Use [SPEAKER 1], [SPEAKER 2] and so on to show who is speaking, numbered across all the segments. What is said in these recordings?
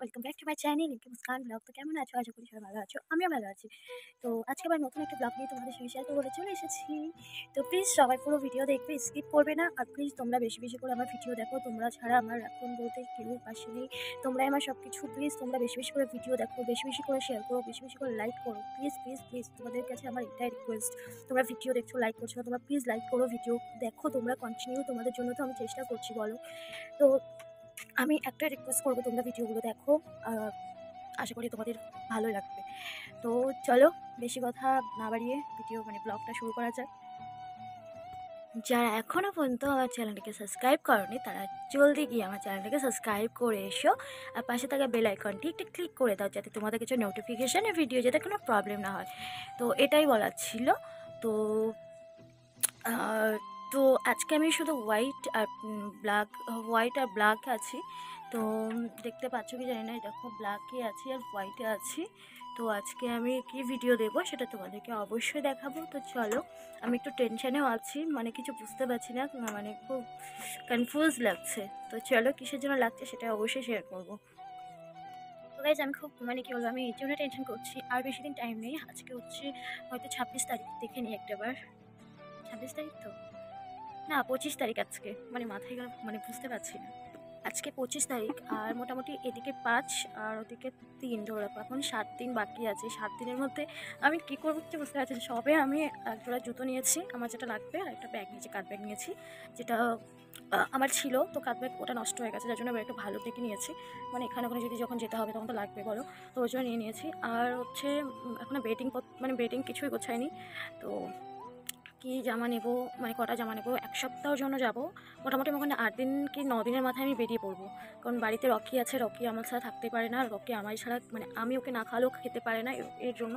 [SPEAKER 1] Welcome back to my channel ইনকে blog তো কেমন আছো? আশা করি সবাই ভালো আছো। আমিও ভালো আছি। তো আজকে আবার নতুন একটা ব্লগ নিয়ে তোমাদের সঙ্গে শেয়ার করে চলে এসেছি। তো প্লিজ সবাই পুরো ভিডিও দেখবে স্কিপ করবে না। আর প্লিজ তোমরা বেশি বেশি করে আমার ভিডিও দেখো। তোমরা ছাড়া আমার এখন বলতে কেউ পাশে নেই। তোমরাই আমার সব কিছু প্লিজ তোমরা বেশি বেশি করে ভিডিও দেখো, বেশি বেশি করে শেয়ার করো, বেশি বেশি করে লাইক করো। প্লিজ প্লিজ প্লিজ তোমাদের কাছে আমার এটাই রিকোয়েস্ট তোমরা ভিডিও দেখছ লাইক করছ তোমরা প্লিজ লাইক করো ভিডিও দেখো। তোমরা কন্টিনিউ তোমাদের জন্য তো আমি চেষ্টা করছি, বলো। তো আমি একটা রিকোয়েস্ট করব, তোমরা ভিডিওগুলো দেখো আশা করি তোমাদের ভালো লাগবে। তো চলো, বেশি কথা না বাড়িয়ে ভিডিও মানে ব্লগটা শুরু করা যাক। যারা এখনও পর্যন্ত আমার চ্যানেলটিকে সাবস্ক্রাইব করনি, তারা জলদি গিয়ে আমার চ্যানেলটিকে সাবস্ক্রাইব করে এসো। আর পাশে থাকা বেল আইকনটি একটু ক্লিক করে দাও, যাতে তোমাদের কিছু নোটিফিকেশানে ভিডিও যাতে কোনো প্রবলেম না হয়। তো এটাই বলার ছিল। তো তো আজকে আমি শুধু হোয়াইট আর ব্ল্যাক হোয়াইট আর ব্ল্যাক আছি। তো দেখতে পাচ্ছ কি জানি না দেখো ব্ল্যাকে আছি আর হোয়াইটে আছি। তো আজকে আমি কি ভিডিও দেবো সেটা তোমাদেরকে অবশ্যই দেখাবো। তো চলো, আমি একটু টেনশানেও আছি মানে কিছু বুঝতে পারছি না মানে খুব কনফিউজ লাগছে। তো চলো, কিসের জন্য লাগছে সেটা অবশ্যই শেয়ার করব। গাইজ আমি খুব মানে কী বলব, আমি এই জন্য টেনশন করছি, আর বেশি দিন টাইম নেই। আজকে হচ্ছে হয়তো ছাব্বিশ তারিখ, দেখে নিই একটাবার। ছাব্বিশ তারিখ তো? না পঁচিশ তারিখ আজকে। মানে মাথায় গেল মানে বুঝতে পারছি না। আজকে পঁচিশ তারিখ আর মোটামুটি এদিকে পাঁচ আর ওদিকে তিন ধরে রাখো। এখন সাত দিন বাকি আছে। সাত দিনের মধ্যে আমি কী করব কিছু বুঝতে পারছি সবে আমি এক জোড়া জুতো নিয়েছি। আমার যেটা লাগবে আর একটা ব্যাগ নিয়েছি কাঠ ব্যাগ নিয়েছি। যেটা আমার ছিল। তো কাঠ ব্যাগ ওটা নষ্ট হয়ে গেছে। যার জন্য আমি একটু ভালো দেখে নিয়েছি। মানে এখানে ওখানে যদি যখন যেতে হবে তখন তো লাগবে বলো। তো ওই জন্য নিয়ে নিয়েছি। আর হচ্ছে উম, এখনও বেটিং মানে বেটিং কিছুই গোছায়নি তো কি জামা নেব? মানে কটা জামা নেব? এক সপ্তাহের জন্য যাব। মোটামুটি ওখানে আট দিন কি ন দিনের মাথায় আমি বেরিয়ে পড়ব। কারণ বাড়িতে রকি আছে, রকি আমার ছাড়া থাকতে পারে না রকি আমার ছাড়া মানে আমি ওকে না খালেও খেতে পারে না এর জন্য।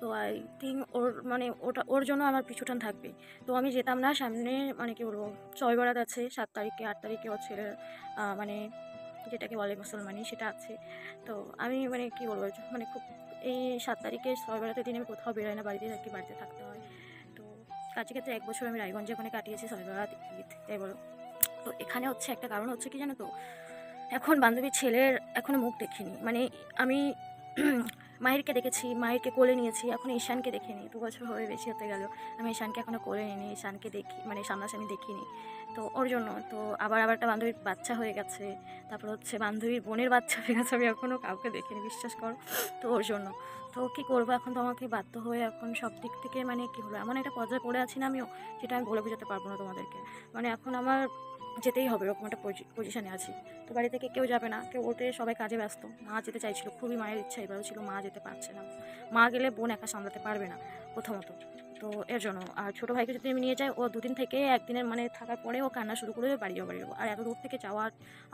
[SPEAKER 1] তো আই থিঙ্ক ওর মানে ওটা, ওর জন্য আমার পিছুটান থাকবে। তো আমি যেতাম না, সামনে মানে কি বলব, ছয় বরাত আছে, সাত তারিখে, আট তারিখে ওর ছেলের মানে যেটাকে বলে মুসলমানি, সেটা আছে। তো আমি মানে কি বলব মানে খুব, এই সাত তারিখে ছয় বেড়াতে দিন আমি কোথাও বেরোই না, বাড়িতে থাকি, বাড়িতে থাকতে হয়। তো কাছে ক্ষেত্রে এক বছর আমি রায়গঞ্জে ওখানে কাটিয়েছি ঈদ, তাই বলো। তো এখানে হচ্ছে একটা কারণ হচ্ছে কি জানো তো? এখন বান্ধবীর ছেলের এখনও মুখ দেখিনি। মানে আমি মাহিরকে দেখেছি, মাহিরকে কোলে নিয়েছি, এখন ঈশানকে দেখিনি। দু বছর হয়ে বেশি হতে গেল। আমি ঈশানকে এখনও কোলে নিইনি, ঈশানকে দেখি মানে সামনাসামনি দেখিনি। তো ওর জন্য, তো আবার আবার একটা বান্ধবীর বাচ্চা হয়ে গেছে। তারপর হচ্ছে বান্ধবীর বোনের বাচ্চা হয়ে গেছে, আমি এখনও কাউকে দেখিনি, বিশ্বাস কর। তো ওর জন্য। তো কী করব? এখন তো আমাকে বাধ্য হয়ে এখন সব দিক থেকে মানে কী হলো? এমন একটা পর্যায়ে পড়ে আছি না আমিও সেটা আমি বলে বোঝাতে পারব না তোমাদেরকে। মানে এখন আমার যেতেই হবে এরকম একটা পজিশনে আছি। তো বাড়ি থেকে কেউ যাবে না, কেউ ওঠে সবাই কাজে ব্যস্ত। মা যেতে চাইছিল, খুবই মায়ের ইচ্ছা এবারও ছিল, মা যেতে পারছে না। মা গেলে বোন একা সামলাতে পারবে না প্রথমত। তো এর জন্য, আর ছোটো ভাইকে যদি আমি নিয়ে যাই, ও দুদিন থেকে একদিনের মানে থাকার পরে ও কান্না শুরু করে বাড়ি যাব বাড়ি যাব। আর এত দূর থেকে যাওয়া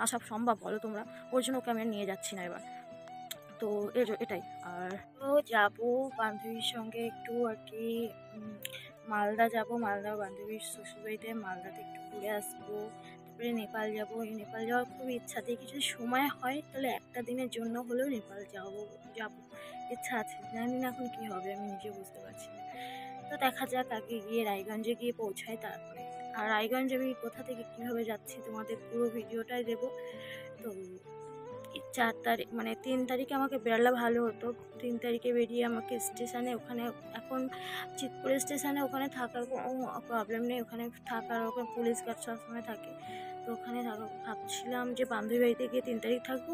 [SPEAKER 1] আসা সম্ভব বলো তোমরা? ওর জন্য ওকে আমি নিয়ে যাচ্ছি না এবার। তো এটাই। আর তো যাব বান্ধবীর সঙ্গে একটু আর কি মালদা যাব, মালদা বান্ধবীর শ্বশুরবাড়িতে, মালদাতে একটু ঘুরে আসব। তারপরে নেপাল যাব। এই নেপাল যাওয়ার খুব ইচ্ছা দিয়ে কিছু সময় হয়, তাহলে একটা দিনের জন্য হলেও নেপাল যাব, যাব। ইচ্ছা আছে। জানি না এখন কী হবে, আমি নিজে বুঝতে পারছি না। তো দেখা যাক, আগে গিয়ে রায়গঞ্জে গিয়ে পৌঁছাই তারপরে। আর রায়গঞ্জ আমি কোথা থেকে কীভাবে যাচ্ছি তোমাদের পুরো ভিডিওটাই দেবো। তো চার তারিখ মানে তিন তারিখে আমাকে বেরোলে ভালো হতো। তিন তারিখে বেরিয়ে আমাকে স্টেশনে ওখানে, এখন চিতপুর স্টেশনে ওখানে থাকার কোনো প্রবলেম নেই। ওখানে থাকার ওখানে পুলিশ গার্ড সবসময় থাকে। তো ওখানে ভাবছিলাম যে বান্ধবী বাড়িতে গিয়ে তিন তারিখ থাকব,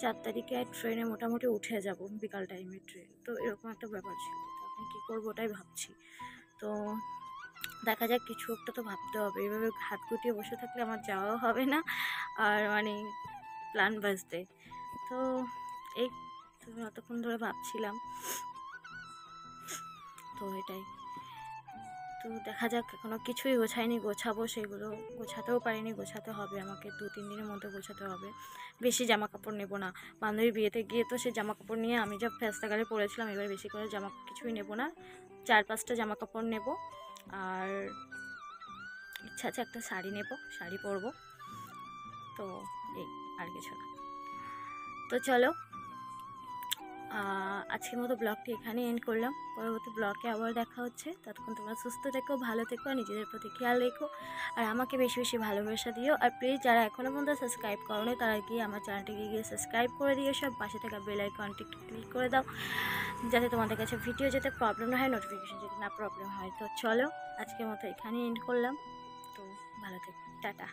[SPEAKER 1] চার তারিখে ট্রেনে মোটামুটি উঠে যাব, বিকাল টাইমের ট্রেন তো এরকম একটা ব্যাপার ছিল। তো এখন কী করব ওটাই ভাবছি। তো দেখা যাক, কিছু একটা তো ভাবতে হবে। এভাবে হাত গুটিয়ে বসে থাকলে আমার যাওয়াও হবে না। আর মানে প্ল্যান বাজতে। তো এই অতক্ষণ ধরে ভাবছিলাম। তো এটাই। তো দেখা যাক এখনও কিছুই গোছায়নি গোছাবো সেগুলো। গোছাতেও পারিনি, গোছাতে হবে আমাকে। দু, তিন দিনের মধ্যে গোছাতে হবে। বেশি জামা কাপড় নেব না। বান্ধবী বিয়েতে গিয়ে তো সে জামা কাপড় নিয়ে আমি যা ফেস্তাগালে পরেছিলাম এবার বেশি করে জামা কিছুই নেব না। চার, পাঁচটা জামা কাপড় নেব। আর ইচ্ছা আছে একটা শাড়ি নেব, শাড়ি পরবো। তো এই। আর কিছু না। তো চলো আজকের মতো ব্লগটি এখানে এন্ড করলাম। পরবর্তী ব্লগে আবার দেখা হচ্ছে। ততক্ষণ তোমরা সুস্থ থেকো, ভালো থেকো, নিজেদের প্রতি খেয়াল রেখো। আর আমাকে বেশি বেশি ভালোবাসা দিও। আর প্লিজ যারা এখনও পর্যন্ত সাবস্ক্রাইব করোনি, তারা গিয়ে আমার চ্যানেলটিকে গিয়ে সাবস্ক্রাইব করে দিও। সব পাশে থাকা বেল আইকনটি ক্লিক করে দাও। যাতে তোমাদের কাছে ভিডিও যেতে প্রবলেম না হয় নোটিফিকেশন যেতে না প্রবলেম হয়। তো চলো, আজকের মতো এখানে এন্ড করলাম। তো ভালো থেকো। টাটা।